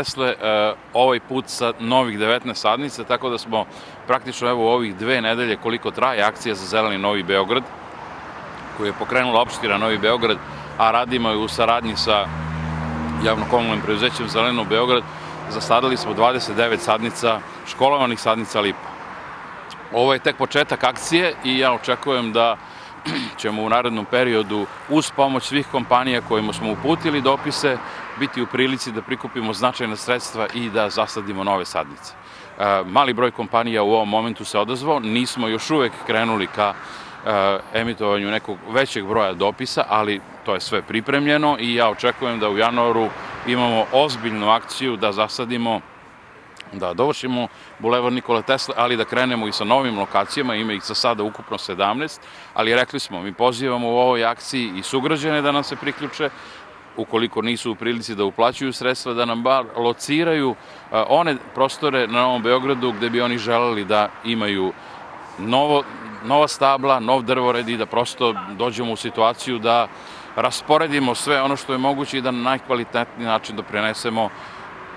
Tesle, e, ovaj put sa novih 19 sadnica, tako da smo praktično evo u ovih dve nedelje koliko traje akcija za zeleni Novi Beograd, koju je pokrenula opština Novi Beograd, a radimo je u saradnji sa javnokomunalnim preduzećem Zeleno Beograd, zasadili smo 29 sadnica, školovanih sadnica Lipa. Ovo je tek početak akcije i ja očekujem da ćemo u narednom periodu uz pomoć svih kompanija kojima smo uputili dopise biti u prilici da prikupimo značajna sredstva i da zasadimo nove sadnice. E, mali broj kompanija u ovom momentu se odazvao, nismo još uvek krenuli ka e, emitovanju nekog većeg broja dopisa, ali to je sve pripremljeno i ja očekujem da u januaru imamo ozbiljnu akciju da zasadimo da dovršimo Bulevar Nikola Tesla, ali da krenemo i sa novim lokacijama, ima ih za sada ukupno 17, ali rekli smo, mi pozivamo u ovoj akciji i sugrađane da nam se priključe, ukoliko nisu u prilici da uplaćuju sredstva, da nam bar lociraju one prostore na Novom Beogradu gde bi oni želeli da imaju novo, nova stabla, nov drvored i da prosto dođemo u situaciju da rasporedimo sve ono što je moguće i da na najkvalitetniji način doprinesemo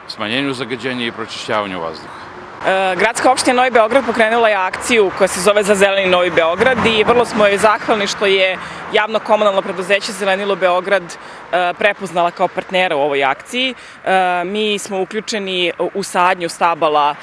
smanjenju zagađenja i pročišćavanju vazduha. E, gradska opština Novi Beograd pokrenula je akciju koja se zove Za zeleni Novi Beograd i vrlo smo joj zahvalni što je javno komunalno preduzeće Zelenilo Beograd e, prepoznala kao partnera u ovoj akciji. E, mi smo uključeni u sadnju stabala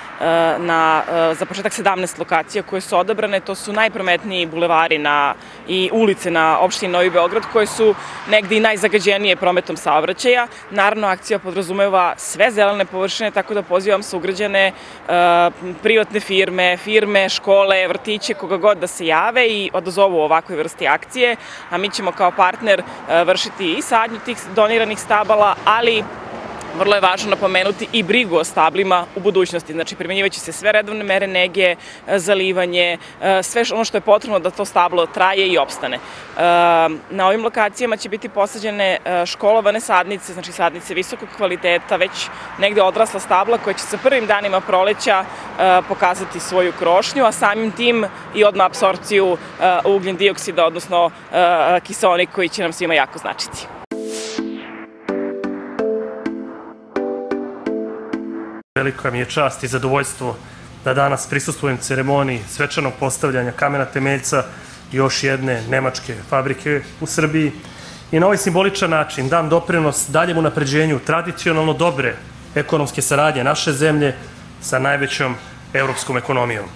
na, za početak 17 lokacija koje su odabrane. To su najprometniji bulevari na, i ulice na opštini Novi Beograd koje su negde i najzagađenije prometom saobraćaja. Naravno, akcija podrazumeva sve zelene površine, tako da pozivam se ugrađane privatne firme, firme, škole, vrtiće, koga god da se jave i odazovu ovakve vrsti akcije, a mi ćemo kao partner vršiti i sadnju tih doniranih stabala, ali Vrlo je važno napomenuti i brigu o stablima u budućnosti. Znači, primjenjivaće se sve redovne mere nege, e, zalivanje, e, sve ono što je potrebno da to stablo traje i opstane. E, na ovim lokacijama će biti posađene školovane sadnice, znači sadnice visokog kvaliteta, već negde odrasla stabla koja će sa prvim danima proleća pokazati svoju krošnju, a samim tim i odmah apsorpciju ugljen dioksida, odnosno kisonik koji će nam svima jako značiti. Velika mi je čast i zadovoljstvo da danas prisustujem ceremoniji svečanog postavljanja kamena temeljca još jedne nemačke fabrike u Srbiji i na ovaj simboličan način dam doprinos daljem unapređenju tradicionalno dobre ekonomske saradnje naše zemlje sa najvećom evropskom ekonomijom.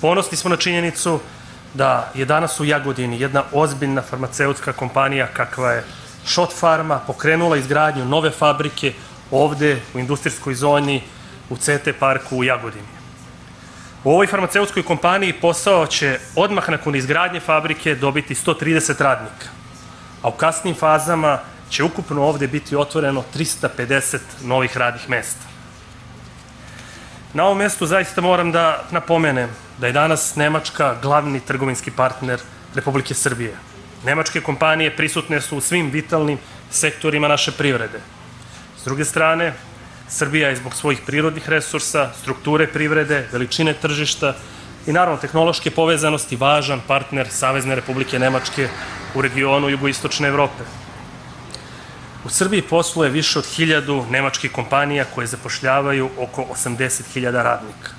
Ponosni smo na činjenicu da je danas u Jagodini jedna ozbiljna farmaceutska kompanija kakva je Šot Farma pokrenula izgradnju nove fabrike ovde u industrijskoj zoni u CT parku u Jagodini. U ovoj farmaceutskoj kompaniji posao će odmah nakon izgradnje fabrike dobiti 130 radnika, a u kasnim fazama će ukupno ovde biti otvoreno 350 novih radnih mesta. Na ovom mestu zaista moram da napomenem da je danas Nemačka glavni trgovinski partner Republike Srbije. Nemačke kompanije prisutne su u svim vitalnim sektorima naše privrede – S druge strane, Srbija je zbog svojih prirodnih resursa, strukture privrede, veličine tržišta i naravno tehnološke povezanosti važan partner Savezne Republike Nemačke u regionu jugoistočne Evrope. U Srbiji posluje više od hiljadu nemačkih kompanija koje zapošljavaju oko 80.000 radnika.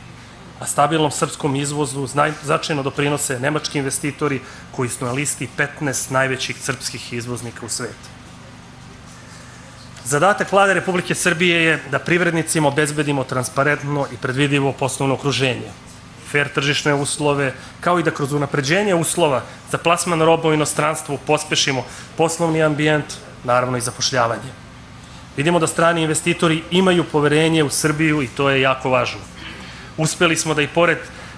A stabilnom srpskom izvozu značajno doprinose nemački investitori koji su na listi 15 najvećih srpskih izvoznika u svetu. Zadatak vlade Republike Srbije je da privrednicima obezbedimo transparentno i predvidivo poslovno okruženje, fair tržišne uslove, kao i da kroz unapređenje uslova za plasman roba u inostranstvu pospešimo poslovni ambijent, naravno i zapošljavanje. Vidimo da strani investitori imaju poverenje u Srbiju i to je jako važno. Uspeli smo da i pored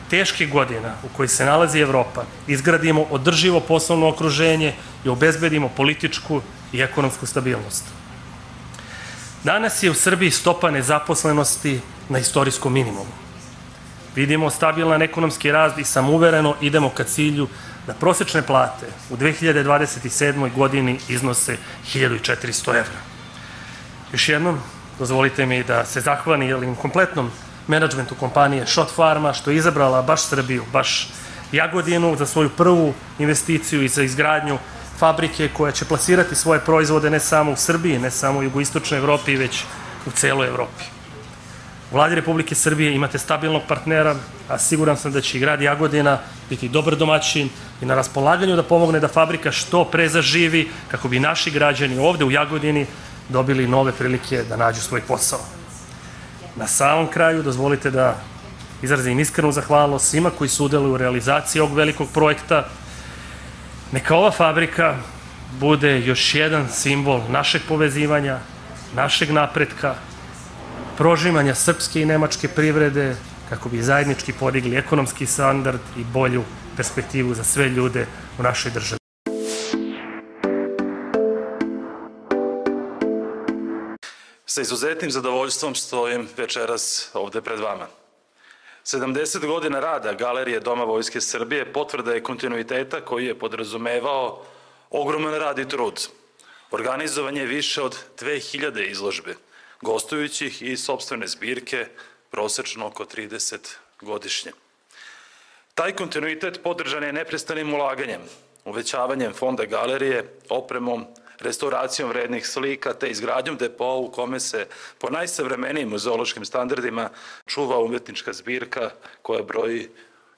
teških godina u kojoj se nalazi Evropa izgradimo održivo poslovno okruženje i obezbedimo političku i ekonomsku stabilnost. Danas je u Srbiji stopa nezaposlenosti na istorijskom minimumu. Vidimo stabilan ekonomski rast i samouvereno idemo ka cilju da prosečne plate u 2027. godini iznose 1400 evra. Još jednom, dozvolite mi da se zahvalim kompletnom menadžmentu kompanije Shot Pharma što je izabrala baš Srbiju, baš Jagodinu za svoju prvu investiciju i za izgradnju fabrike koja će plasirati svoje proizvode ne samo u Srbiji, ne samo u jugoistočnoj Evropi, već u celoj Evropi. U vladi Republike Srbije imate stabilnog partnera, a siguran sam da će i grad Jagodina biti dobar domaćin i na raspolaganju da pomogne da fabrika što pre zaživi kako bi naši građani ovde u Jagodini dobili nove prilike da nađu svoj posao. Na samom kraju dozvolite da izrazim iskrenu zahvalnost svima koji su udeluju u realizaciji ovog velikog projekta. Neka ova fabrika bude još jedan simbol našeg povezivanja, našeg napretka, prožimanja srpske i nemačke privrede kako bi zajednički podigli ekonomski standard i bolju perspektivu za sve ljude u našoj državi. Sa izuzetnim zadovoljstvom stojim večeras ovde pred vama. 70 godina rada Galerije Doma Vojske Srbije potvrda je kontinuiteta koji je podrazumevao ogroman rad i trud. Organizovanje više od 2000 izložbe, gostujućih i sobstvene zbirke, prosečno oko 30 godišnje. Taj kontinuitet podržan je neprestanim ulaganjem, uvećavanjem fonda galerije, opremom, restauracijom vrednih slika te izgradnjom depoa u kome se po najsavremenijim muzeološkim standardima čuva umetnička zbirka koja broji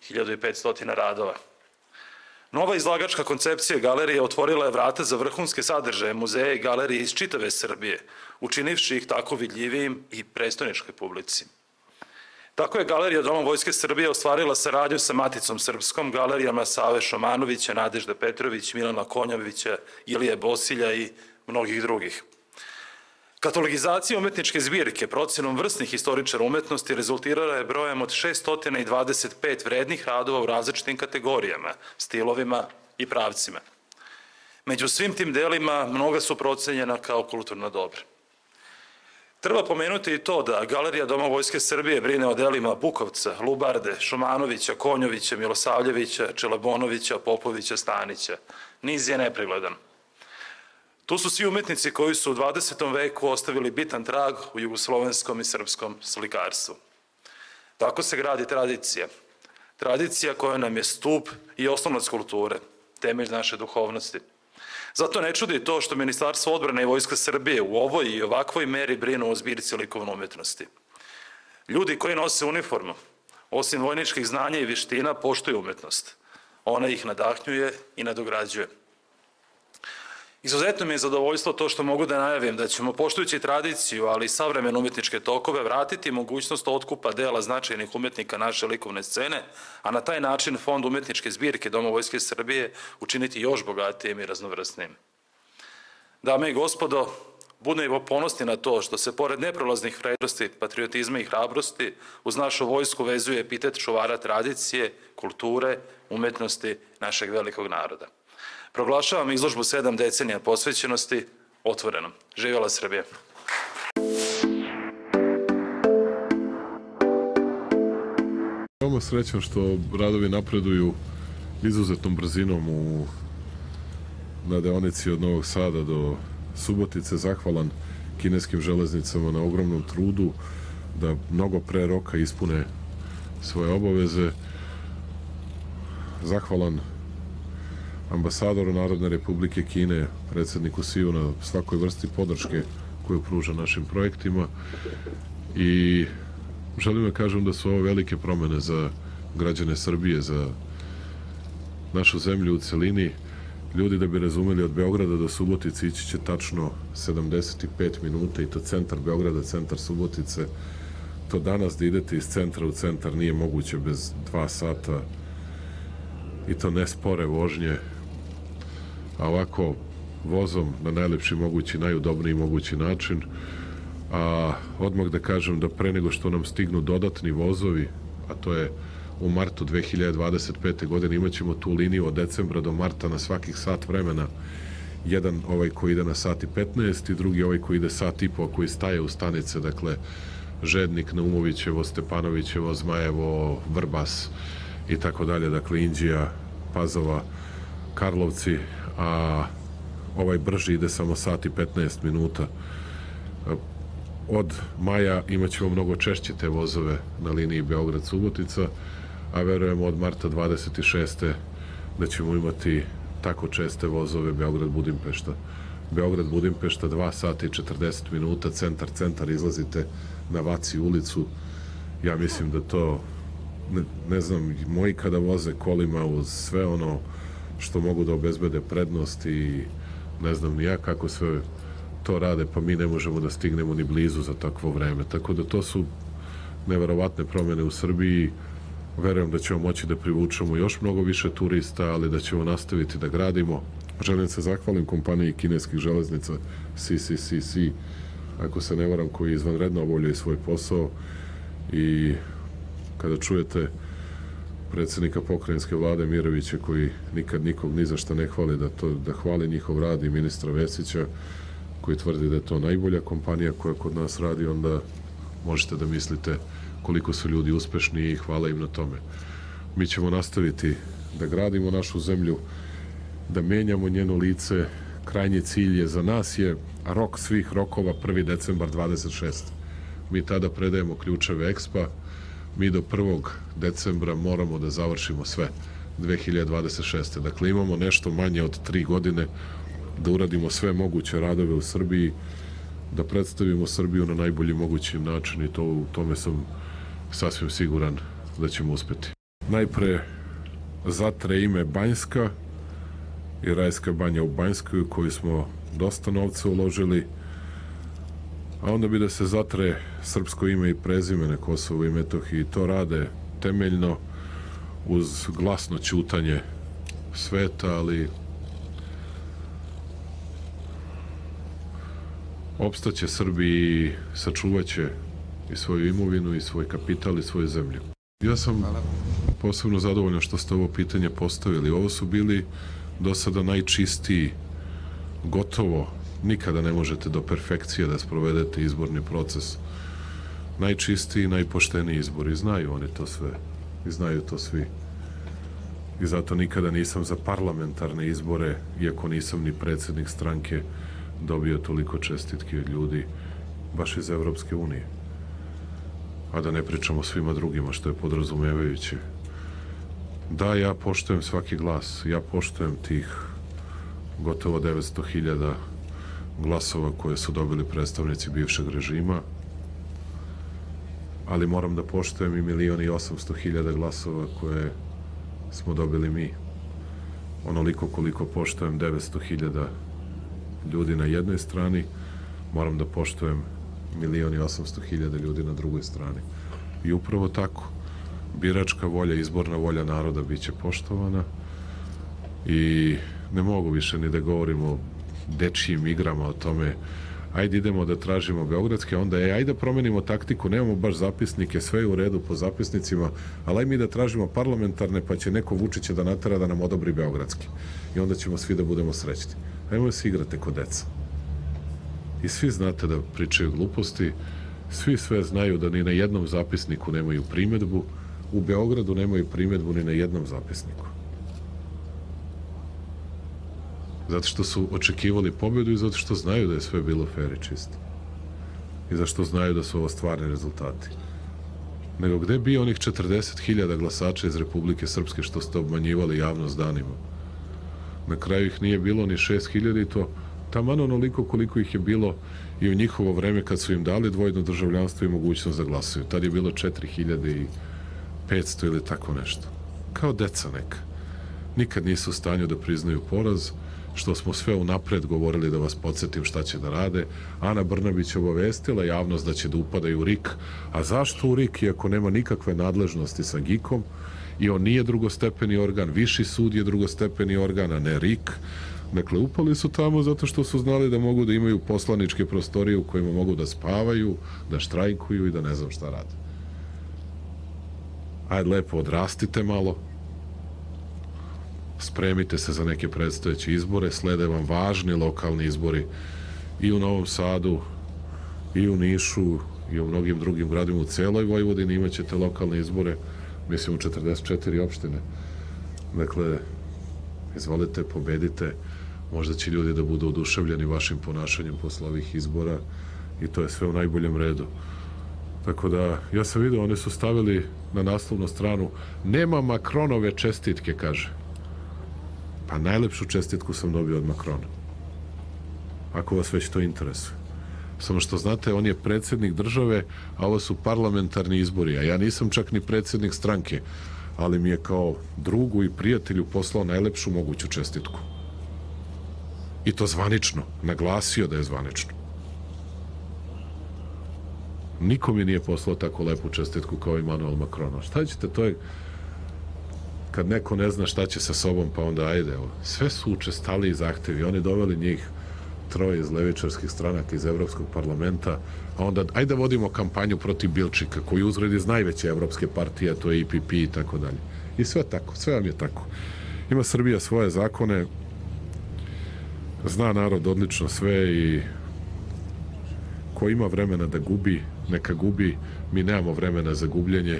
1500 radova. Nova izlagačka koncepcija galerije otvorila je vrata za vrhunske sadržaje muzeje i galerije iz čitave Srbije, učinivši ih tako vidljivijim i prestoničkoj publici. Tako je Galerija Doma Vojske Srbije ostvarila saradnju sa Maticom Srpskom, galerijama Save Šomanovića, Nadežda Petrović, Milana Konjovića, Ilije Bosilja i mnogih drugih. Katalogizacija umetničke zbirke procenom vrstnih historičara umetnosti rezultirala je brojem od 625 vrednih radova u različitim kategorijama, stilovima i pravcima. Među svim tim delima mnoga su procenjena kao kulturna dobra. Treba pomenuti i to da Galerija Doma Vojske Srbije brine o delima Bukovca, Lubarde, Šumanovića, Konjovića, Milosavljevića, Čelabonovića, Popovića, Stanića. Niz je nepregledan. Tu su svi umetnici koji su u 20. veku ostavili bitan trag u jugoslovenskom i srpskom slikarstvu. Tako se gradi tradicija. Tradicija koja nam je stup i osnovnac kulture, temelj naše duhovnosti. Zato ne čudi to što Ministarstvo odbrane i Vojska Srbije u ovoj i ovakvoj meri brinu o zbirci likovne umetnosti. Ljudi koji nose uniformu, osim vojničkih znanja i veština, poštuju umetnost. Ona ih nadahnjuje i nadograđuje. Izuzetno mi je zadovoljstvo to što mogu da najavim da ćemo poštujući tradiciju, ali i savremene umetničke tokove, vratiti mogućnost otkupa dela značajnih umetnika naše likovne scene, a na taj način Fond umetničke zbirke Doma Vojske Srbije učiniti još bogatijim i raznovrsnim. Dame i gospodo, budemo ponosni na to što se pored neprolaznih vrednosti, patriotizma i hrabrosti uz našu vojsku vezuje epitet čuvara tradicije, kulture, umetnosti našeg velikog naroda. Proglašavam izložbu sedam decenija posvećenosti otvorenom. Živjela Srbija! Veoma srećan što radovi napreduju izuzetnom brzinom u na deonici od Novog Sada do Subotice. Zahvalan kineskim železnicama na ogromnom trudu da mnogo pre roka ispune svoje obaveze. Zahvalan ambasadoru Narodne republike Kine, predsedniku Siju na svakoj vrsti podrške koju pruža našim projektima i želim da kažem da su ovo velike promene za građane Srbije, za našu zemlju u celini. Ljudi da bi razumeli od Beograda do Subotice ići će tačno 75 minuta i to centar Beograda, centar Subotice. To danas da idete iz centra u centar nije moguće bez dva sata i to ne spore vožnje, a ovako vozom na najlepši mogući, najudobniji mogući način. A odmah da kažem da pre nego što nam stignu dodatni vozovi, a to je u martu 2025. godine imaćemo tu liniju od decembra do marta na svakih sat vremena jedan ovaj koji ide na sat i 15 i drugi ovaj koji ide sat i po koji staje u stanice dakle Žednik, Naumovićevo, Stepanovićevo, Zmajevo, Vrbas i tako dalje, dakle Indija, Pazova, Karlovci, a ovaj brži ide samo sat i 15 minuta. Od maja imaćemo mnogo češće te vozove na liniji Beograd-Subotica, a verujemo od marta 26. da ćemo imati tako česte vozove Beograd-Budimpešta. Beograd Budimpešta 2 sata i 40 minuta, centar, centar, izlazite na Vaci ulicu. Ja mislim da to, ne, ne znam, moji kada voze kolima uz sve ono što mogu da obezbede prednost i ne znam ni ja kako sve to rade, pa mi ne možemo da stignemo ni blizu za takvo vreme. Tako da to su neverovatne promene u Srbiji. Verujem da ćemo moći da privučemo još mnogo više turista, ali da ćemo nastaviti da gradimo. Želim se zahvalim kompaniji kineskih železnica CCCC, ako se ne varam, koji izvanredno obavljaju svoj posao i kada čujete predsednika pokrajinske vlade Mirovića koji nikad nikog ni za šta ne hvali da to da hvali njihov rad i ministra Vesića koji tvrdi da je to najbolja kompanija koja kod nas radi onda možete da mislite koliko su ljudi uspešni i hvala im na tome. Mi ćemo nastaviti da gradimo našu zemlju, da menjamo njeno lice. Krajnji cilj je za nas je rok svih rokova 1. decembar 26. Mi tada predajemo ključeve EXPA, mi do 1. decembra moramo da završimo sve 2026. Dakle, imamo nešto manje od tri godine da uradimo sve moguće radove u Srbiji, da predstavimo Srbiju na najbolji mogući način i to u tome sam sasvim siguran da ćemo uspeti. Najpre zatre ime Banjska i Rajska banja u Banjskoj koju smo dosta novca uložili, a onda bi da se zatre srpsko ime i prezime na Kosovo i Metohiji. To rade temeljno uz glasno ćutanje sveta, ali opstaće Srbiji i sačuvaće i svoju imovinu i svoj kapital i svoju zemlju. Ja sam posebno zadovoljan što ste ovo pitanje postavili. Ovo su bili do sada najčistiji, gotovo nikada ne možete do perfekcije da sprovedete izborni proces. Najčistiji, najpošteniji izbor i znaju oni to sve. I znaju to svi. I zato nikada nisam za parlamentarne izbore, iako nisam ni predsednik stranke, dobio toliko čestitki od ljudi baš iz Evropske unije. A da ne pričamo svima drugima što je podrazumevajuće. Da, ja poštujem svaki glas. Ja poštujem tih gotovo 900.000 glasova koje su dobili predstavnici bivšeg režima, ali moram da poštujem i milion i 800 hiljada glasova koje smo dobili mi. Onoliko koliko poštujem 900 hiljada ljudi na jednoj strani, moram da poštujem milion i 800 hiljada ljudi na drugoj strani. I upravo tako, biračka volja, izborna volja naroda biće poštovana i ne mogu više ni da govorim o dečijim igrama, o tome ajde idemo da tražimo beogradske, onda je ajde da promenimo taktiku, nemamo baš zapisnike, sve je u redu po zapisnicima, ali aj mi da tražimo parlamentarne, pa će neko Vučića da natera da nam odobri beogradski. I onda ćemo svi da budemo srećni. Ajmo se igrate kod deca. I svi znate da pričaju gluposti, svi sve znaju da ni na jednom zapisniku nemaju primetbu, u Beogradu nemaju primetbu ni na jednom zapisniku. Zato što su očekivali pobedu i zato što znaju da je sve bilo fair i čisto. I zašto znaju da su ovo stvarni rezultati. Nego gde bi onih 40.000 glasača iz Republike Srpske što ste obmanjivali javnost danima? Na kraju ih nije bilo ni 6.000 i to taman onoliko koliko ih je bilo i u njihovo vreme kad su im dali dvojno državljanstvo i mogućnost da glasaju. Tad je bilo 4.500 ili tako nešto. Kao deca neka. Nikad nisu u stanju da priznaju poraz, što smo sve unapred govorili da vas podsjetim šta će da rade. Ana Brnabić obavestila javnost da će da upadaju u RIK. A zašto u RIK, iako nema nikakve nadležnosti sa GIK-om, i on nije drugostepeni organ, viši sud je drugostepeni organ, a ne RIK. Dakle, upali su tamo zato što su znali da mogu da imaju poslaničke prostorije u kojima mogu da spavaju, da štrajkuju i da ne znam šta rade. Ajde, lepo, odrastite malo, spremite se za neke predstojeće izbore, slede vam važni lokalni izbori i u Novom Sadu, i u Nišu, i u mnogim drugim gradima u celoj Vojvodini imaćete lokalne izbore, mislim u 44 opštine. Dakle, izvolite, pobedite, možda će ljudi da budu oduševljeni vašim ponašanjem posle ovih izbora i to je sve u najboljem redu. Tako da, ja sam vidio, oni su stavili na naslovnu stranu nema Makronove čestitke, kaže. Pa najlepšu čestitku sam dobio od Makrona. ako vas već to interesuje. Samo što znate, on je predsjednik države, a ovo su parlamentarni izbori, a ja nisam čak ni predsjednik stranke, ali mi je kao drugu i prijatelju poslao najlepšu moguću čestitku. I to zvanično, naglasio da je zvanično. Niko mi nije poslao tako lepu čestitku kao Emmanuel Macron. Šta ćete, to je kad neko ne zna šta će sa sobom, pa onda ajde, evo. Sve su učestali i zahtevi. Oni doveli njih troje iz levičarskih stranaka iz Evropskog parlamenta, a onda ajde da vodimo kampanju protiv Bilčika, koji uzred iz najveće evropske partije, to je IPP i tako dalje. I sve tako, sve vam je tako. Ima Srbija svoje zakone, zna narod odlično sve i ko ima vremena da gubi, neka gubi, mi nemamo vremena za gubljenje,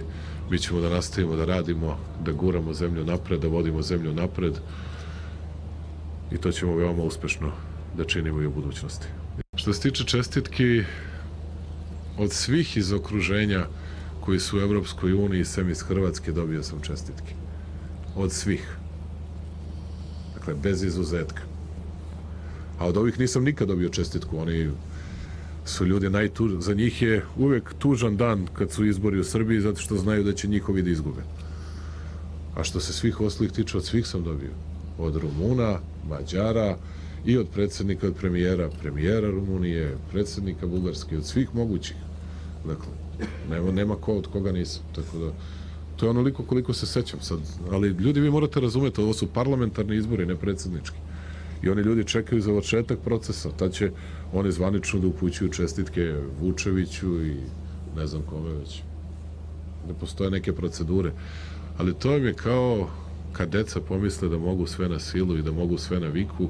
mi ćemo da nastavimo da radimo, da guramo zemlju napred, da vodimo zemlju napred i to ćemo veoma uspešno da činimo i u budućnosti. Što se tiče čestitki, od svih iz okruženja koji su u Evropskoj uniji, sem iz Hrvatske, dobio sam čestitke. Od svih. Dakle, bez izuzetka. A od ovih nisam nikad dobio čestitku. Oni su ljudi najtuž... Za njih je uvek tužan dan kad su izbori u Srbiji zato što znaju da će njihovi da izgube. A što se svih ostalih tiče, od svih sam dobio. Od Rumuna, Mađara, i od predsednika, od premijera, premijera Rumunije, predsednika Bugarske, od svih mogućih. Dakle, nema, nema ko od koga nisam. Tako da, to je onoliko koliko se sećam sad. Ali ljudi, vi morate razumeti, ovo su parlamentarni izbori, ne predsednički. I oni ljudi čekaju za očetak procesa. Tad će oni zvanično da upućuju čestitke Vučeviću i ne znam kome već. Ne postoje neke procedure. Ali to im je kao kad deca pomisle da mogu sve na silu i da mogu sve na viku,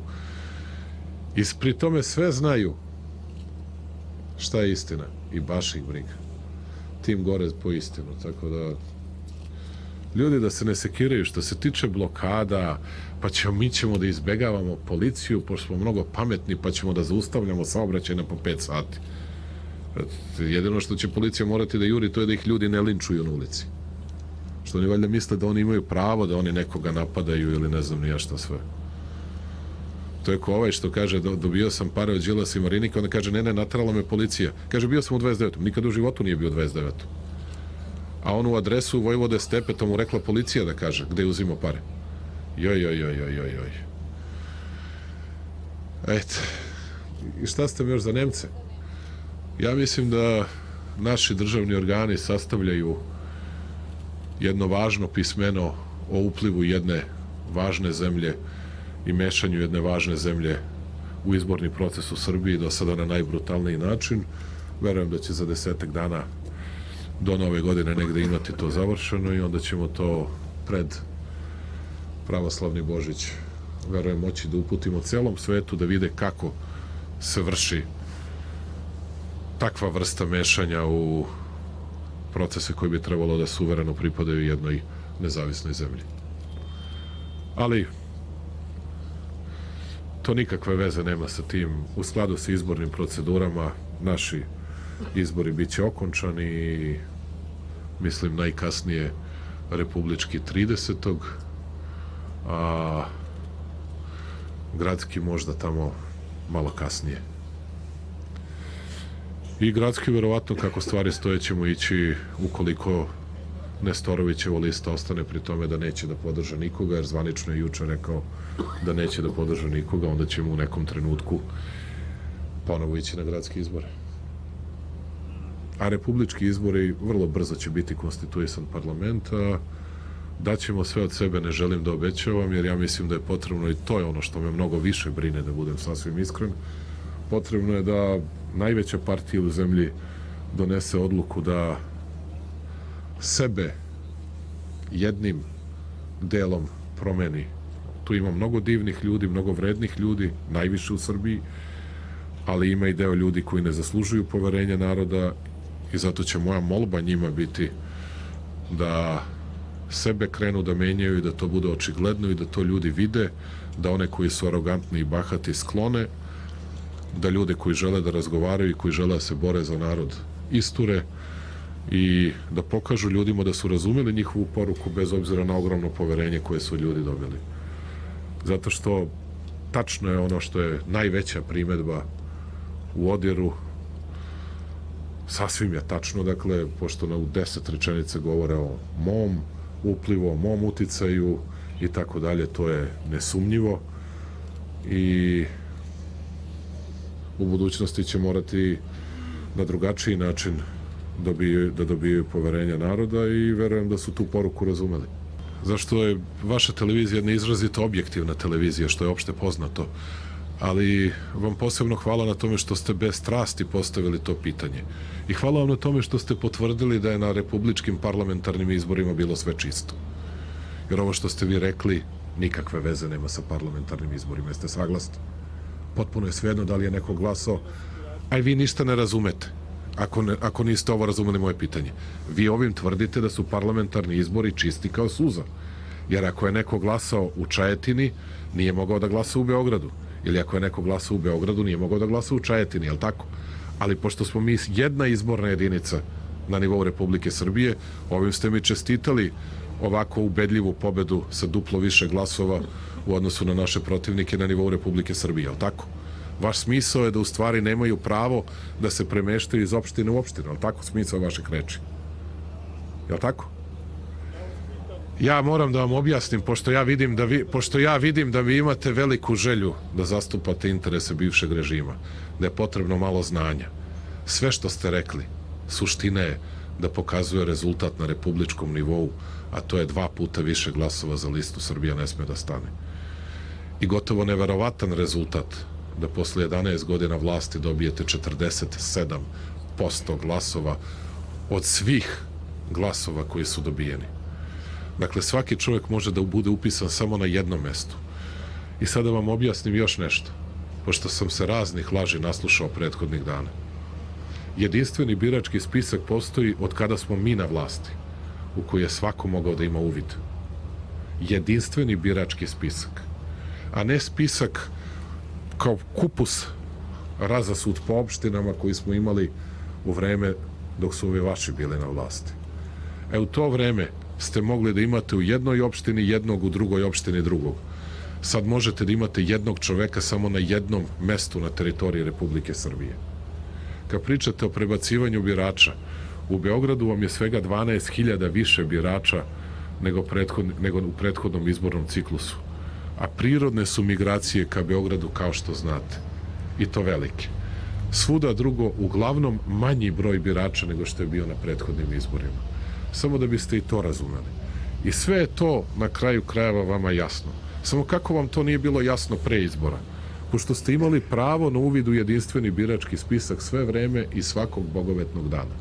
I pri tome sve znaju šta je istina i baš ih briga. Tim gore po istinu, tako da ljudi da se ne sekiraju što se tiče blokada, pa ćemo, mi ćemo da izbegavamo policiju, pošto smo mnogo pametni, pa ćemo da zaustavljamo saobraćaj na po 5 sati. Jedino što će policija morati da juri, to je da ih ljudi ne linčuju na ulici. Što oni valjda misle da oni imaju pravo da oni nekoga napadaju ili ne znam ni ja šta sve. To je ko ovaj što kaže do, dobio sam pare od Đilasa i Marinika, onda kaže ne, ne, natrala me policija. Kaže bio sam u 29. Nikad u životu nije bio u 29. A on u adresu Vojvode Stepe to mu rekla policija da kaže gde je uzimo pare. Joj, joj, joj, joj, joj, joj. Eto. I šta ste mi još za Nemce? Ja mislim da naši državni organi sastavljaju jedno važno pismeno o uplivu jedne važne zemlje i mešanju jedne važne zemlje u izborni proces u Srbiji do sada na najbrutalniji način. Verujem da će za desetak dana do nove godine negde imati to završeno i onda ćemo to pred pravoslavni Božić verujem moći da uputimo celom svetu da vide kako se vrši takva vrsta mešanja u procese koji bi trebalo da suvereno pripadaju jednoj nezavisnoj zemlji. Ali to nikakve veze nema sa tim. U skladu sa izbornim procedurama naši izbori bit će okončani i mislim najkasnije republički 30. a gradski možda tamo malo kasnije. I gradski verovatno kako stvari stoje ćemo ići ukoliko Nestorovićeva lista ostane pri tome da neće da podrža nikoga, jer zvanično je juče rekao da neće da podrža nikoga, onda ćemo u nekom trenutku ponovo ići na gradske izbore. A republički izbori vrlo brzo će biti konstituisan parlament, a daćemo sve od sebe, ne želim da obećavam, jer ja mislim da je potrebno i to je ono što me mnogo više brine, da budem sasvim iskren, potrebno je da najveća partija u zemlji donese odluku da sebe jednim delom promeni. Tu ima mnogo divnih ljudi, mnogo vrednih ljudi, najviše u Srbiji, ali ima i deo ljudi koji ne zaslužuju poverenje naroda i zato će moja molba njima biti da sebe krenu da menjaju i da to bude očigledno i da to ljudi vide, da one koji su arogantni i bahati sklone, da ljude koji žele da razgovaraju i koji žele da se bore za narod isture, i da pokažu ljudima da su razumeli njihovu poruku bez obzira na ogromno poverenje koje su ljudi dobili. Zato što tačno je ono što je najveća primetba u odjeru. Sasvim je tačno, dakle, pošto na u deset rečenice govore o mom uplivu, o mom uticaju i tako dalje, to je nesumnjivo i u budućnosti će morati na drugačiji način dobiju, da dobijaju poverenje naroda i verujem da su tu poruku razumeli. Zašto je vaša televizija neizrazito objektivna televizija, što je opšte poznato, ali vam posebno hvala na tome što ste bez strasti postavili to pitanje. I hvala vam na tome što ste potvrdili da je na republičkim parlamentarnim izborima bilo sve čisto. Jer ovo što ste vi rekli nikakve veze nema sa parlamentarnim izborima. Jeste saglasni? Potpuno je svejedno da li je neko glasao, a i vi ništa ne razumete ako, ne, ako niste ovo razumeli moje pitanje. Vi ovim tvrdite da su parlamentarni izbori čisti kao suza. Jer ako je neko glasao u Čajetini, nije mogao da glasa u Beogradu. Ili ako je neko glasao u Beogradu, nije mogao da glasa u Čajetini, jel tako? Ali pošto smo mi jedna izborna jedinica na nivou Republike Srbije, ovim ste mi čestitali ovako ubedljivu pobedu sa duplo više glasova u odnosu na naše protivnike na nivou Republike Srbije, jel tako? Vaš smisao je da u stvari nemaju pravo da se premeštaju iz opštine u opštinu, ali tako smisao vašeg reči? Jel tako? Ja moram da vam objasnim, pošto ja vidim da vi, pošto ja vidim da vi imate veliku želju da zastupate interese bivšeg režima, da je potrebno malo znanja. Sve što ste rekli, suština je da pokazuje rezultat na republičkom nivou, a to je dva puta više glasova za listu Srbija ne sme da stane. I gotovo neverovatan rezultat da posle 11 godina vlasti dobijete 47% glasova od svih glasova koji su dobijeni. Dakle, svaki čovjek može da bude upisan samo na jednom mestu. I sada vam objasnim još nešto, pošto sam se raznih laži naslušao prethodnih dana. Jedinstveni birački spisak postoji od kada smo mi na vlasti, u koji je svako mogao da ima uvid. Jedinstveni birački spisak, a ne spisak kao kupus razasud po opštinama koji smo imali u vreme dok su ovi vaši bili na vlasti. E u to vreme ste mogli da imate u jednoj opštini jednog, u drugoj opštini drugog. Sad možete da imate jednog čoveka samo na jednom mestu na teritoriji Republike Srbije. Kad pričate o prebacivanju birača, u Beogradu vam je svega 12.000 više birača nego, prethod, nego u prethodnom izbornom ciklusu a prirodne su migracije ka Beogradu kao što znate. I to velike. Svuda drugo, uglavnom manji broj birača nego što je bio na prethodnim izborima. Samo da biste i to razumeli. I sve je to na kraju krajeva vama jasno. Samo kako vam to nije bilo jasno pre izbora? Pošto ste imali pravo na uvid u jedinstveni birački spisak sve vreme i svakog bogovetnog dana.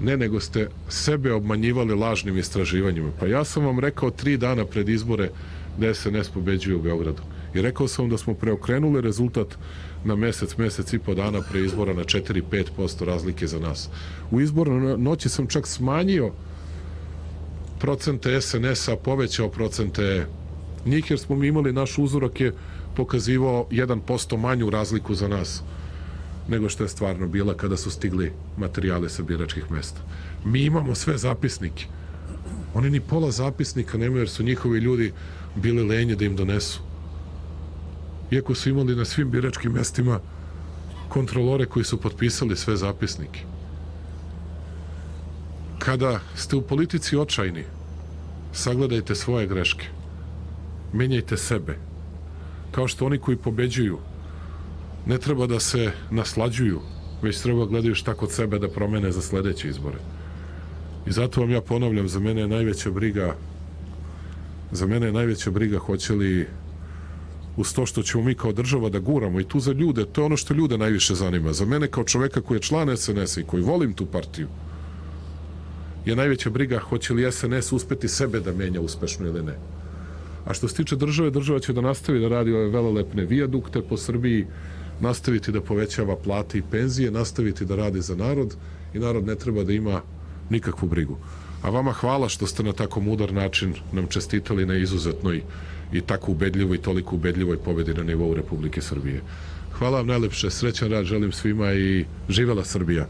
Ne, nego ste sebe obmanjivali lažnim istraživanjima. Pa ja sam vam rekao tri dana pred izbore da SNS pobeđuje u Beogradu. I rekao sam da smo preokrenuli rezultat na mesec, mesec i po dana pre izbora na 4-5% razlike za nas. U izbornoj noći sam čak smanjio procente SNS-a, povećao procente njih, jer smo mi imali naš uzorak je pokazivao 1% manju razliku za nas nego što je stvarno bila kada su stigli materijale sa biračkih mesta. Mi imamo sve zapisnike. Oni ni pola zapisnika nemaju jer su njihovi ljudi bili lenje da im donesu. Iako su imali na svim biračkim mestima kontrolore koji su potpisali sve zapisnike. Kada ste u politici očajni, sagledajte svoje greške. Menjajte sebe. Kao što oni koji pobeđuju ne treba da se naslađuju, već treba gledaju šta kod sebe da promene za sledeće izbore. I zato vam ja ponavljam, za mene je najveća briga za mene je najveća briga hoće li uz to što ćemo mi kao država da guramo i tu za ljude, to je ono što ljude najviše zanima. Za mene kao čoveka koji je član SNS-a i koji volim tu partiju, je najveća briga hoće li SNS uspeti sebe da menja uspešno ili ne. A što se tiče države, država će da nastavi da radi ove velelepne vijadukte po Srbiji, nastaviti da povećava plate i penzije, nastaviti da radi za narod i narod ne treba da ima nikakvu brigu. A vama hvala što ste na tako mudar način nam čestitali na izuzetnoj i tako ubedljivoj toliko ubedljivoj pobedi na nivou Republike Srbije. Hvala vam najlepše, srećan rad želim svima i živela Srbija.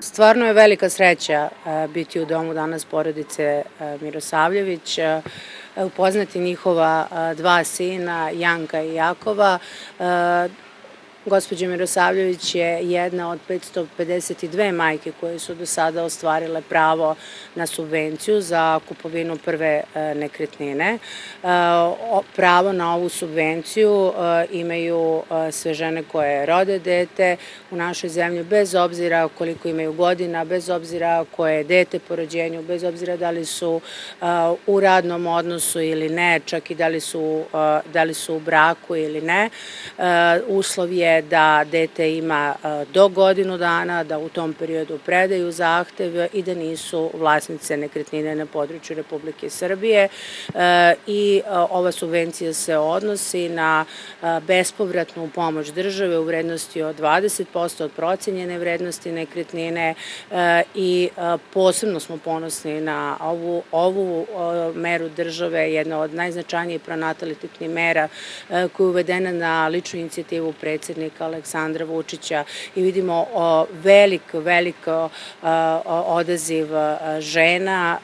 Stvarno je velika sreća biti u domu danas porodice Mirosavljević, upoznati njihova dva sina, Janka i Jakova. Gospođa Mirosavljević je jedna od 552 majke koje su do sada ostvarile pravo na subvenciju za kupovinu prve e, nekretnine. E, pravo na ovu subvenciju e, imaju sve žene koje rode dete u našoj zemlji, bez obzira koliko imaju godina, bez obzira koje je dete po rođenju, bez obzira da li su u radnom odnosu ili ne, čak i da li su, da li su u braku ili ne. Uslov je da dete ima e, do godinu dana, da u tom periodu predaju zahtev i da nisu vlasnice nekretnine na području Republike Srbije. E, i e, ova subvencija se odnosi na bespovratnu pomoć države u vrednosti od 20% od procenjene vrednosti nekretnine i posebno smo ponosni na ovu, ovu meru države, jedna od najznačajnijih pronatalitetnih mera koja je uvedena na ličnu inicijativu predsednika Aleksandra Vučića i vidimo velik, velik odaziv žena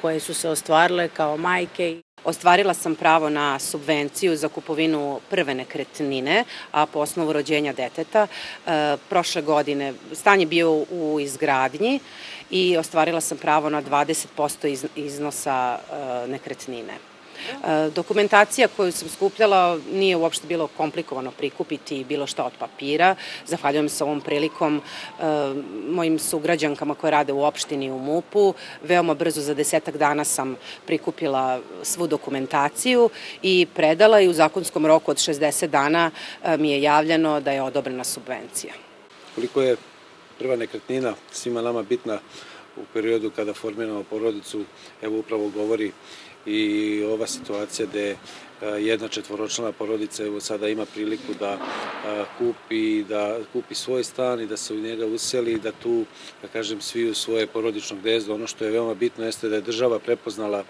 koje su se ostvarile kao majke. Ostvarila sam pravo na subvenciju za kupovinu prve nekretnine, a po osnovu rođenja deteta. E, prošle godine stan je bio u izgradnji i ostvarila sam pravo na 20% iznosa e, nekretnine. E, dokumentacija koju sam skupljala nije uopšte bilo komplikovano prikupiti bilo šta od papira. Zahvaljujem se ovom prilikom e, mojim sugrađankama koje rade u opštini u MUP-u. Veoma brzo za desetak dana sam prikupila svu dokumentaciju i predala i u zakonskom roku od 60 dana e, mi je javljeno da je odobrena subvencija. Koliko je prva nekretnina svima nama bitna u periodu kada formiramo porodicu, evo upravo govori i ova situacija gde e, jedna četvoročlana porodica evo sada ima priliku da e, kupi, da kupi svoj stan i da se u njega useli i da tu, da kažem, svi u svoje porodično gnezdo. Ono što je veoma bitno jeste da je država prepoznala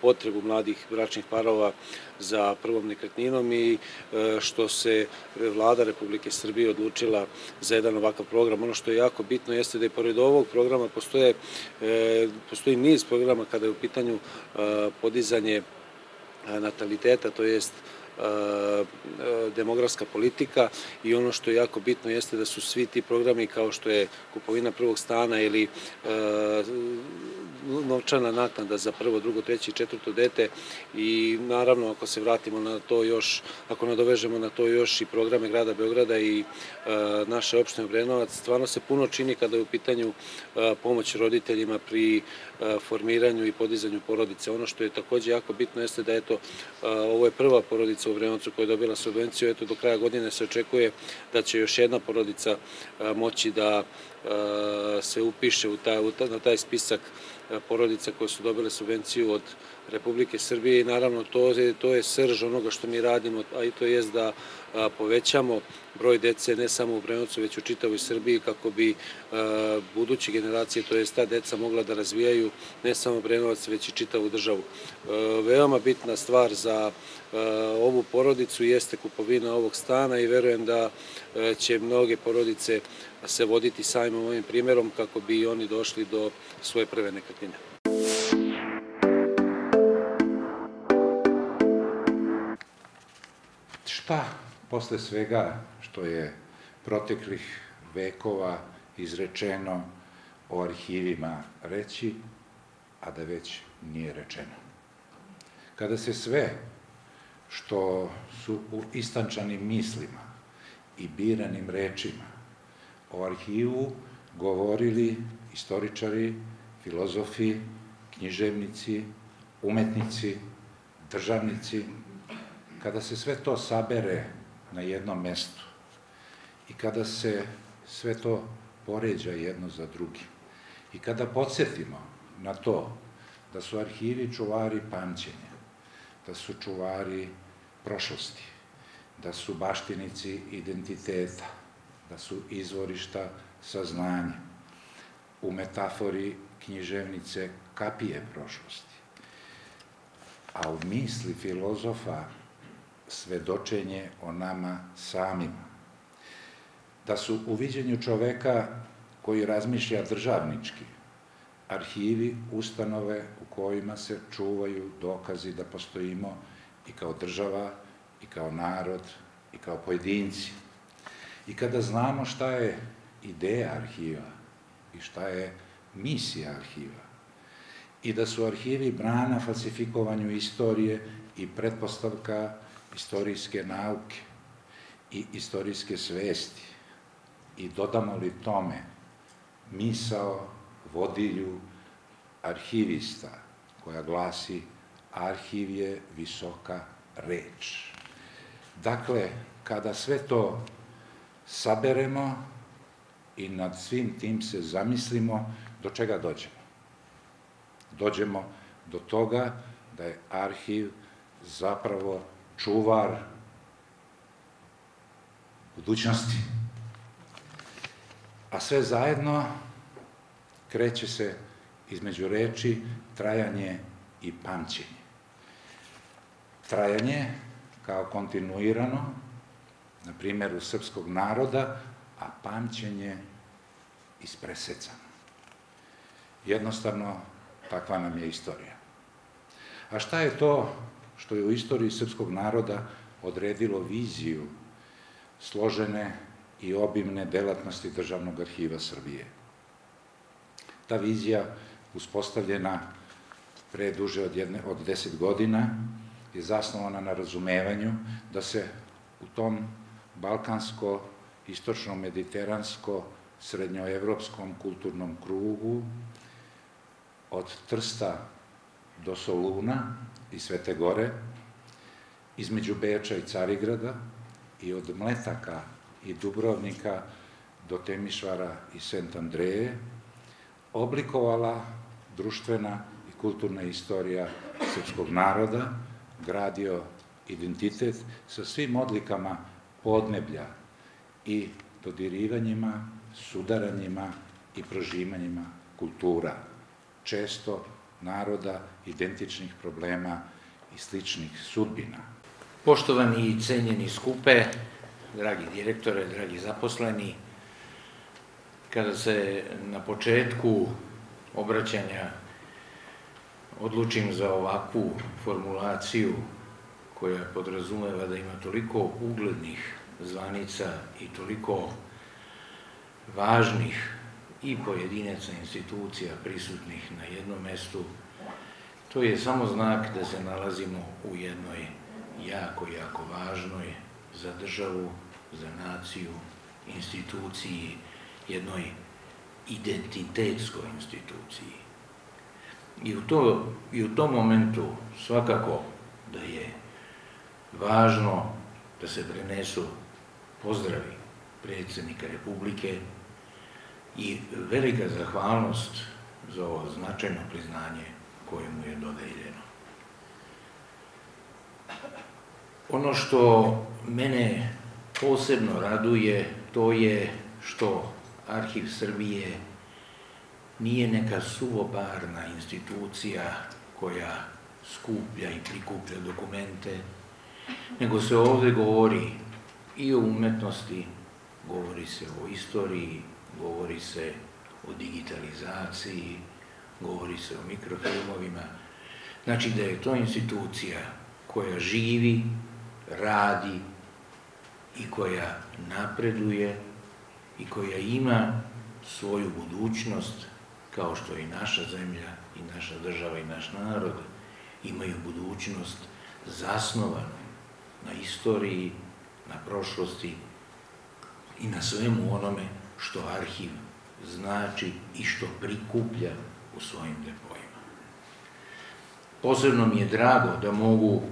potrebu mladih bračnih parova za prvom nekretninom i e, što se vlada Republike Srbije odlučila za jedan ovakav program. Ono što je jako bitno jeste da i pored ovog programa postoje, e, postoji niz programa kada je u pitanju podizanje nataliteta, to jest demografska politika i ono što je jako bitno jeste da su svi ti programi kao što je kupovina prvog stana ili novčana naknada za prvo, drugo, treće i četvrto dete i naravno ako se vratimo na to još, ako nadovežemo na to još i programe grada Beograda i e, naše opštine Obrenovac, stvarno se puno čini kada je u pitanju e, pomoć roditeljima pri e, formiranju i podizanju porodice. Ono što je takođe jako bitno jeste da eto, ovo je prva porodica u Obrenovcu koja je dobila subvenciju, eto do kraja godine se očekuje da će još jedna porodica moći da se upiše u taj, na taj spisak porodica koje su dobile subvenciju od Republike Srbije. I naravno to je, to je srž onoga što mi radimo, a i to je da povećamo broj dece ne samo u Brenovcu, već u čitavoj Srbiji kako bi buduće generacije, to je ta deca mogla da razvijaju ne samo Brenovac, već i čitavu državu. Veoma bitna stvar za ovu porodicu jeste kupovina ovog stana i verujem da će mnoge porodice se voditi samim ovim primjerom kako bi oni došli do svoje prve nekretnine. Šta posle svega što je proteklih vekova izrečeno o arhivima reći, a da već nije rečeno. Kada se sve što su u istančanim mislima i biranim rečima o arhivu govorili istoričari, filozofi, književnici, umetnici, državnici, kada se sve to sabere na jednom mestu. I kada se sve to poređa jedno za drugim. I kada podsjetimo na to da su arhivi čuvari pamćenja, da su čuvari prošlosti, da su baštinici identiteta, da su izvorišta saznanja, u metafori književnice kapije prošlosti, a u misli filozofa svedočenje o nama samima. Da su u viđenju čoveka koji razmišlja državnički, arhivi, ustanove u kojima se čuvaju dokazi da postojimo i kao država, i kao narod, i kao pojedinci. I kada znamo šta je ideja arhiva i šta je misija arhiva, i da su arhivi brana falsifikovanju istorije i pretpostavka istorijske nauke i istorijske svesti, i dodamo li tome misao vodilju arhivista koja glasi arhiv je visoka reč. Dakle, kada sve to saberemo i nad svim tim se zamislimo, do čega dođemo? Dođemo do toga da je arhiv zapravo čuvar budućnosti. A sve zajedno kreće se između reči trajanje i pamćenje. Trajanje kao kontinuirano, na primjeru srpskog naroda, a pamćenje ispresecano. Jednostavno, takva nam je istorija. A šta je to što je u istoriji srpskog naroda odredilo viziju složene i obimne delatnosti Državnog arhiva Srbije? Ta vizija, uspostavljena pre duže od, jedne, od deset godina, je zasnovana na razumevanju da se u tom balkansko, istočno-mediteransko, srednjoevropskom kulturnom krugu od Trsta do Soluna i Svete Gore, između Beča i Carigrada i od Mletaka i Dubrovnika do Temišvara i Sent Andreje, oblikovala društvena i kulturna istorija srpskog naroda, gradio identitet sa svim odlikama podneblja i dodirivanjima, sudaranjima i prožimanjima kultura, često naroda, identičnih problema i sličnih sudbina. Poštovani i cenjeni skupe, dragi direktore, dragi zaposleni, kada se na početku obraćanja odlučim za ovakvu formulaciju koja podrazumeva da ima toliko uglednih zvanica i toliko važnih i pojedinaca institucija prisutnih na jednom mestu, to je samo znak da se nalazimo u jednoj jako, jako važnoj za državu, za naciju, instituciji, jednoj identitetskoj instituciji. I u, to, I u tom momentu svakako da je važno da se prenesu pozdravi predsednika Republike i velika zahvalnost za ovo značajno priznanje koje mu je dodeljeno. Ono što mene posebno raduje, to je što Arhiv Srbije nije neka suvobarna institucija koja skuplja i prikuplja dokumente, nego se ovde govori i o umetnosti, govori se o istoriji, govori se o digitalizaciji, govori se o mikrofilmovima. Znači da je to institucija koja živi, radi i koja napreduje i koja ima svoju budućnost, kao što i naša zemlja i naša država i naš narod imaju budućnost zasnovanu na istoriji, na prošlosti i na svemu onome što arhiv znači i što prikuplja u svojim depoima. Posebno mi je drago da mogu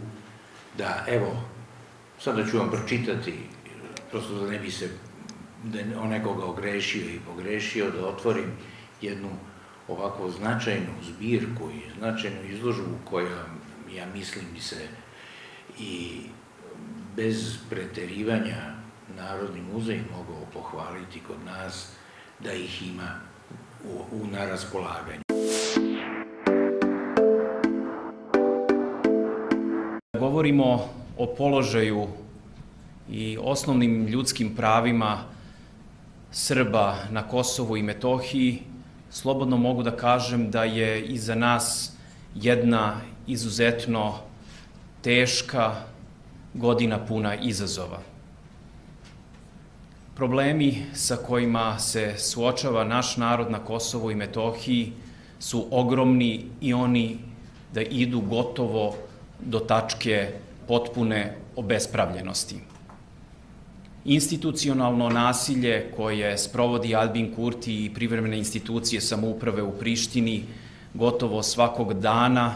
da, evo, sada ću vam pročitati, prosto da ne bi se da on nekoga ogrešio i pogrešio, da otvorim jednu ovako značajnu zbirku i značajnu izložbu koja, ja mislim, bi se i bez preterivanja Narodni muzej mogao pohvaliti kod nas da ih ima u, u na raspolaganju. Govorimo o položaju i osnovnim ljudskim pravima Srba na Kosovu i Metohiji, slobodno mogu da kažem da je iza nas jedna izuzetno teška godina puna izazova. Problemi sa kojima se suočava naš narod na Kosovu i Metohiji su ogromni i oni da idu gotovo do tačke potpune obespravljenosti. Institucionalno nasilje koje sprovodi Albin Kurti i privremene institucije samouprave u Prištini gotovo svakog dana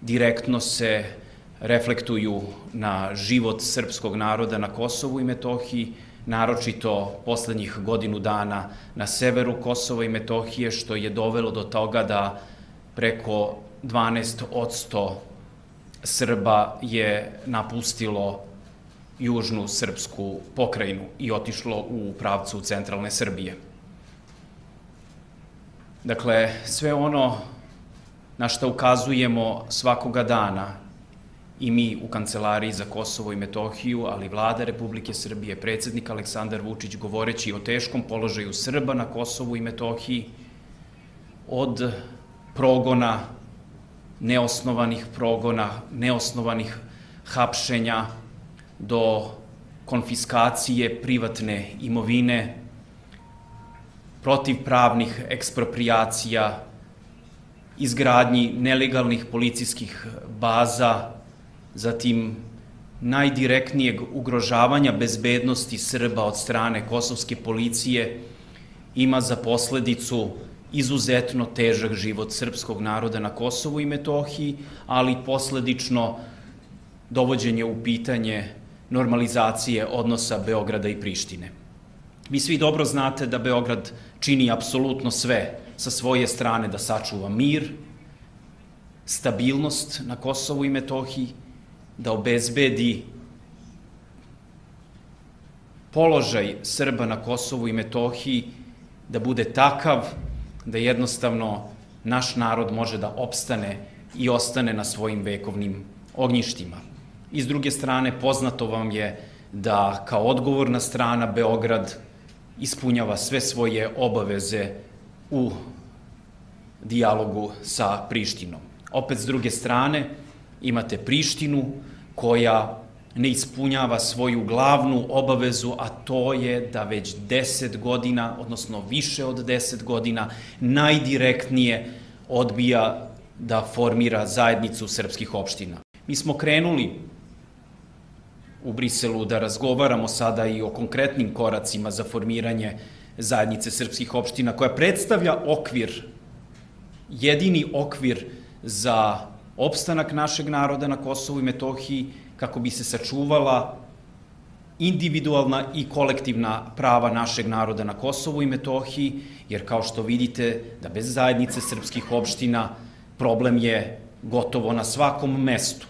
direktno se reflektuju na život srpskog naroda na Kosovu i Metohiji, naročito poslednjih godinu dana na severu Kosova i Metohije, što je dovelo do toga da preko 12 Srba je napustilo južnu srpsku pokrajinu i otišlo u pravcu centralne Srbije. Dakle, sve ono na što ukazujemo svakoga dana i mi u Kancelariji za Kosovo i Metohiju, ali vlada Republike Srbije, predsednik Aleksandar Vučić, govoreći o teškom položaju Srba na Kosovu i Metohiji, od progona, neosnovanih progona, neosnovanih hapšenja, do konfiskacije privatne imovine, protivpravnih ekspropriacija, izgradnji nelegalnih policijskih baza, zatim najdirektnijeg ugrožavanja bezbednosti Srba od strane kosovske policije ima za posledicu izuzetno težak život srpskog naroda na Kosovu i Metohiji, ali posledično dovođenje u pitanje normalizacije odnosa Beograda i Prištine. Vi svi dobro znate da Beograd čini apsolutno sve sa svoje strane da sačuva mir, stabilnost na Kosovu i Metohiji, da obezbedi položaj Srba na Kosovu i Metohiji da bude takav da jednostavno naš narod može da opstane i ostane na svojim vekovnim ognjištima. I s druge strane, poznato vam je da kao odgovorna strana Beograd ispunjava sve svoje obaveze u dijalogu sa Prištinom. Opet, s druge strane, imate Prištinu koja ne ispunjava svoju glavnu obavezu, a to je da već 10 godina, odnosno više od 10 godina, najdirektnije odbija da formira zajednicu srpskih opština. Mi smo krenuli u Briselu da razgovaramo sada i o konkretnim koracima za formiranje zajednice srpskih opština koja predstavlja okvir, jedini okvir za opstanak našeg naroda na Kosovu i Metohiji kako bi se sačuvala individualna i kolektivna prava našeg naroda na Kosovu i Metohiji, jer kao što vidite da bez zajednice srpskih opština problem je gotovo na svakom mestu.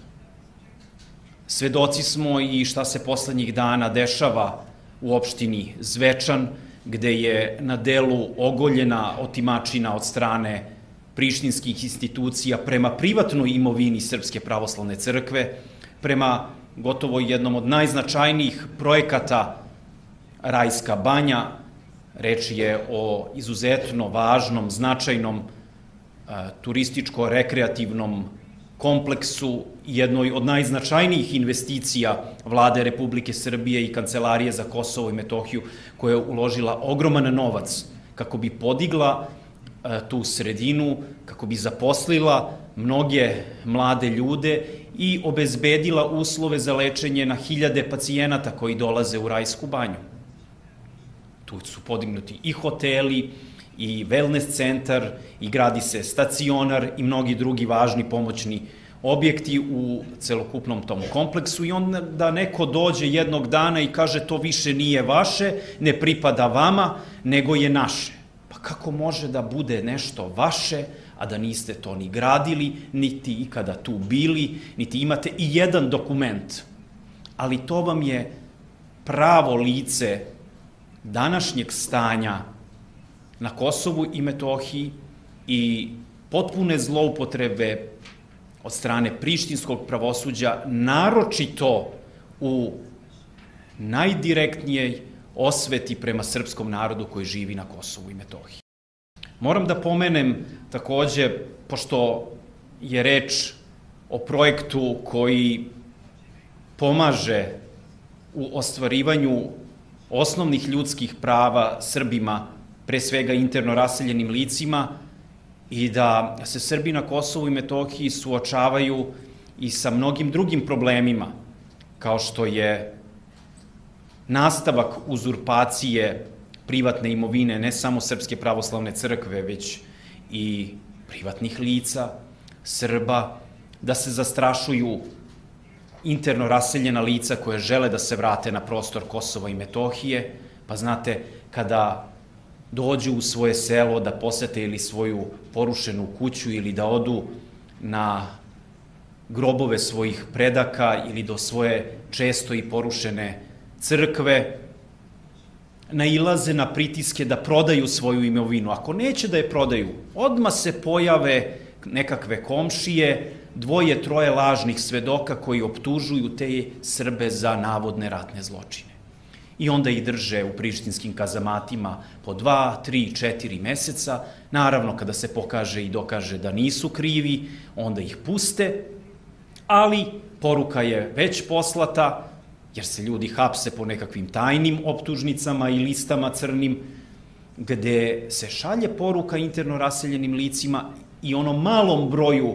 Svedoci smo i šta se poslednjih dana dešava u opštini Zvečan, gde je na delu ogoljena otimačina od strane prištinskih institucija prema privatnoj imovini Srpske pravoslavne crkve, prema gotovo jednom od najznačajnijih projekata Rajska banja, reč je o izuzetno važnom, značajnom turističko-rekreativnom kompleksu, jednoj od najznačajnijih investicija vlade Republike Srbije i Kancelarije za Kosovo i Metohiju, koja je uložila ogroman novac kako bi podigla e, tu sredinu, kako bi zaposlila mnoge mlade ljude i obezbedila uslove za lečenje na hiljade pacijenata koji dolaze u Rajsku banju. Tu su podignuti i hoteli, i wellness centar, i gradi se stacionar i mnogi drugi važni pomoćni objekti u celokupnom tom kompleksu i onda da neko dođe jednog dana i kaže to više nije vaše, ne pripada vama, nego je naše. Pa kako može da bude nešto vaše, a da niste to ni gradili, niti ikada tu bili, niti imate i jedan dokument. Ali to vam je pravo lice današnjeg stanja na Kosovu i Metohiji i potpune zloupotrebe od strane prištinskog pravosuđa, naročito u najdirektnijej osveti prema srpskom narodu koji živi na Kosovu i Metohiji. Moram da pomenem takođe, pošto je reč o projektu koji pomaže u ostvarivanju osnovnih ljudskih prava Srbima, pre svega interno raseljenim licima, i da se Srbi na Kosovu i Metohiji suočavaju i sa mnogim drugim problemima, kao što je nastavak uzurpacije privatne imovine ne samo Srpske pravoslavne crkve, već i privatnih lica, Srba, da se zastrašuju interno raseljena lica koje žele da se vrate na prostor Kosova i Metohije, pa znate, kada dođu u svoje selo da posete ili svoju porušenu kuću ili da odu na grobove svojih predaka ili do svoje često i porušene crkve, nailaze na pritiske da prodaju svoju imovinu. Ako neće da je prodaju, odma se pojave nekakve komšije, dvoje, troje lažnih svedoka koji optužuju te Srbe za navodne ratne zločine. I onda ih drže u prištinskim kazamatima po dva, tri, četiri meseca. Naravno, kada se pokaže i dokaže da nisu krivi, onda ih puste, ali poruka je već poslata, jer se ljudi hapse po nekakvim tajnim optužnicama i listama crnim, gde se šalje poruka interno raseljenim licima i onom malom broju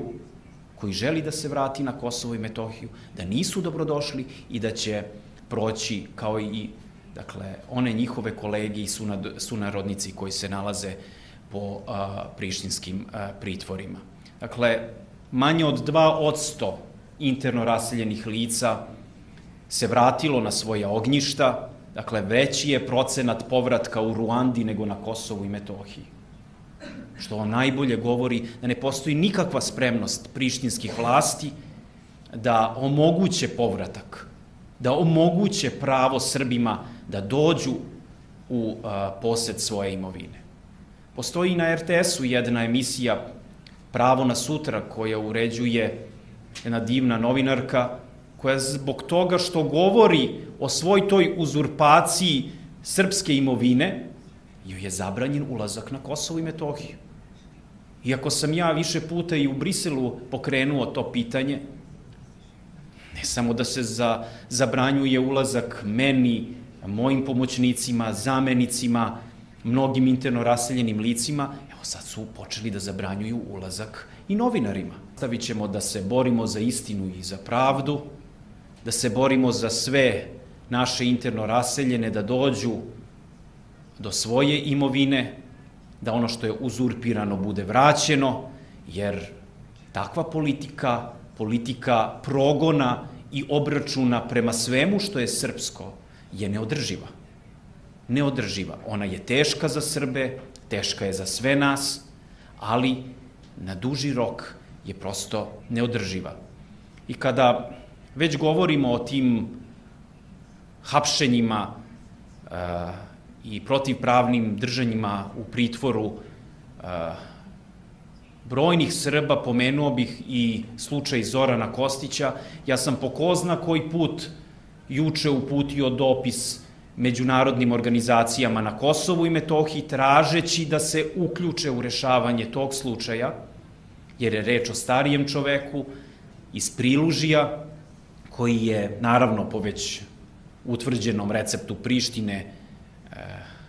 koji želi da se vrati na Kosovo i Metohiju, da nisu dobrodošli i da će proći kao i dakle, one njihove kolege i sunarodnici koji se nalaze po a, prištinskim a, pritvorima. Dakle, manje od 2% interno raseljenih lica se vratilo na svoja ognjišta, dakle, veći je procenat povratka u Ruandi nego na Kosovu i Metohiji što vam najbolje govori da ne postoji nikakva spremnost prištinskih vlasti da omoguće povratak, da omoguće pravo Srbima da dođu u posed svoje imovine. Postoji na RTS-u jedna emisija Pravo na sutra koja uređuje jedna divna novinarka koja zbog toga što govori o svoj toj uzurpaciji srpske imovine, joj je zabranjen ulazak na Kosovo i Metohiju. Iako sam ja više puta i u Briselu pokrenuo to pitanje, ne samo da se za, zabranjuje ulazak meni, mojim pomoćnicima, zamenicima, mnogim interno raseljenim licima, evo sad su počeli da zabranjuju ulazak i novinarima. Stavit ćemo da se borimo za istinu i za pravdu, da se borimo za sve naše interno raseljene da dođu do svoje imovine, da ono što je uzurpirano bude vraćeno, jer takva politika, politika progona i obračuna prema svemu što je srpsko, je neodrživa. Neodrživa. Ona je teška za Srbe, teška je za sve nas, ali na duži rok je prosto neodrživa. I kada već govorimo o tim hapšenjima, uh, i protivpravnim držanjima u pritvoru brojnih Srba, pomenuo bih i slučaj Zorana Kostića. Ja sam po ko zna koji put juče uputio dopis međunarodnim organizacijama na Kosovu i Metohiji tražeći da se uključe u rešavanje tog slučaja, jer je reč o starijem čoveku iz Prilužija, koji je, naravno, po već utvrđenom receptu Prištine,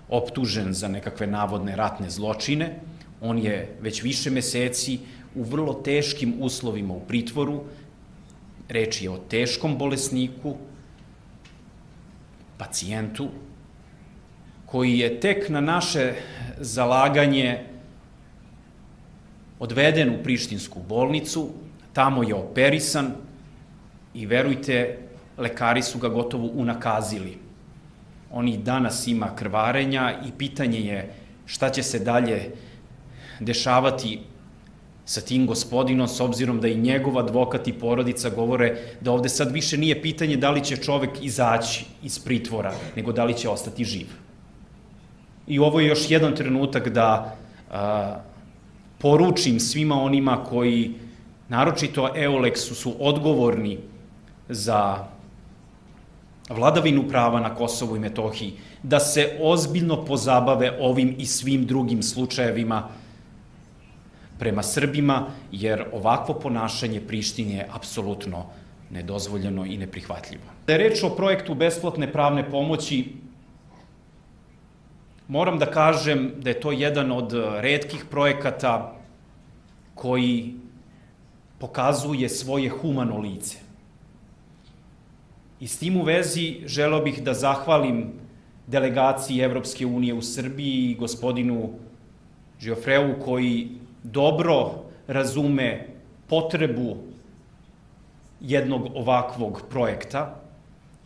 optužen za nekakve navodne ratne zločine. On je već više meseci u vrlo teškim uslovima u pritvoru. Reč je o teškom bolesniku, pacijentu, koji je tek na naše zalaganje odveden u Prištinsku bolnicu, tamo je operisan i verujte, lekari su ga gotovo unakazili on i danas ima krvarenja i pitanje je šta će se dalje dešavati sa tim gospodinom, s obzirom da i njegov advokat i porodica govore da ovde sad više nije pitanje da li će čovek izaći iz pritvora, nego da li će ostati živ. I ovo je još jedan trenutak da a, poručim svima onima koji, naročito Eolexu, su odgovorni za vladavinu prava na Kosovu i Metohiji, da se ozbiljno pozabave ovim i svim drugim slučajevima prema Srbima, jer ovakvo ponašanje Prištine je apsolutno nedozvoljeno i neprihvatljivo. Da je reč o projektu besplatne pravne pomoći, moram da kažem da je to jedan od redkih projekata koji pokazuje svoje humano lice. I s tim u vezi želeo bih da zahvalim delegaciji Evropske unije u Srbiji i gospodinu Žiofreu koji dobro razume potrebu jednog ovakvog projekta,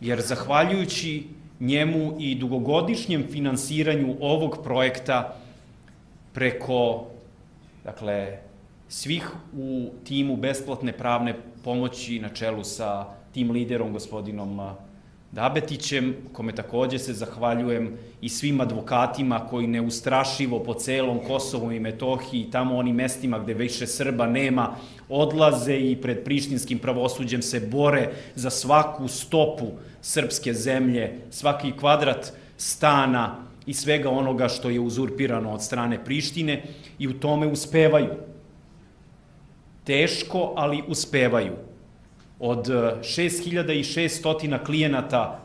jer zahvaljujući njemu i dugogodišnjem finansiranju ovog projekta preko dakle, svih u timu besplatne pravne pomoći na čelu sa tim liderom, gospodinom Dabetićem, kome takođe se zahvaljujem i svim advokatima koji neustrašivo po celom Kosovu i Metohiji, tamo onim mestima gde više Srba nema, odlaze i pred prištinskim pravosuđem se bore za svaku stopu srpske zemlje, svaki kvadrat stana i svega onoga što je uzurpirano od strane Prištine i u tome uspevaju. Teško, ali uspevaju od 6600 e, klijenata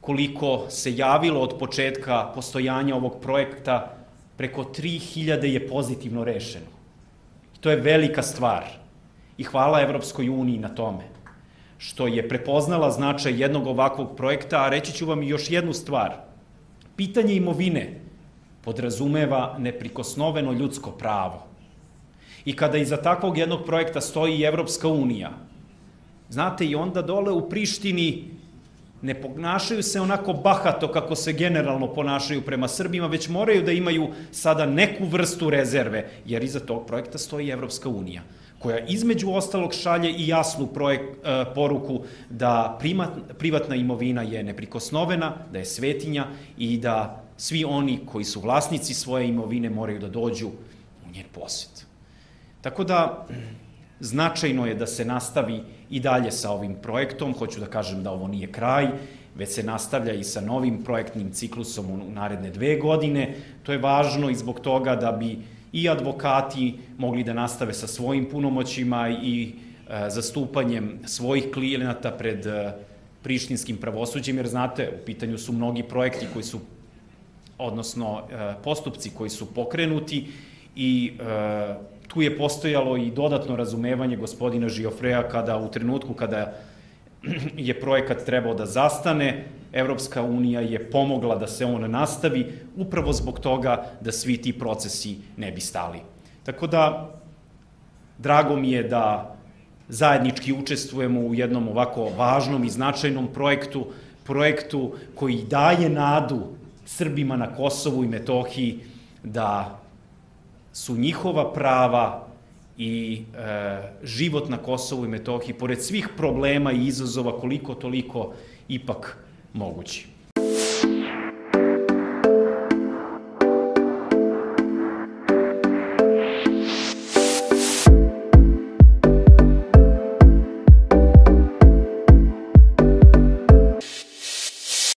koliko se javilo od početka postojanja ovog projekta, preko 3000 je pozitivno rešeno. To je velika stvar i hvala Evropskoj uniji na tome što je prepoznala značaj jednog ovakvog projekta, a reći ću vam još jednu stvar. Pitanje imovine podrazumeva neprikosnoveno ljudsko pravo. I kada iza takvog jednog projekta stoji Evropska unija, Znate, i onda dole u Prištini ne ponašaju se onako bahato kako se generalno ponašaju prema Srbima, već moraju da imaju sada neku vrstu rezerve, jer iza tog projekta stoji Evropska unija koja između ostalog šalje i jasnu projekt, e, poruku da primat, privatna imovina je neprikosnovena, da je svetinja i da svi oni koji su vlasnici svoje imovine moraju da dođu u njen posjet. Tako da, Značajno je da se nastavi i dalje sa ovim projektom. Hoću da kažem da ovo nije kraj, već se nastavlja i sa novim projektnim ciklusom u naredne dve godine. To je važno i zbog toga da bi i advokati mogli da nastave sa svojim punomoćima i e, zastupanjem svojih klijenata pred e, prištinskim pravosuđem, jer znate, u pitanju su mnogi projekti koji su, odnosno e, postupci koji su pokrenuti i e, tu je postojalo i dodatno razumevanje gospodina Žiofreja kada u trenutku kada je projekat trebao da zastane, Evropska unija je pomogla da se on nastavi upravo zbog toga da svi ti procesi ne bi stali. Tako da, drago mi je da zajednički učestvujemo u jednom ovako važnom i značajnom projektu, projektu koji daje nadu Srbima na Kosovu i Metohiji da su njihova prava i e, život na Kosovu i Metohiji, pored svih problema i izazova, koliko toliko ipak mogući.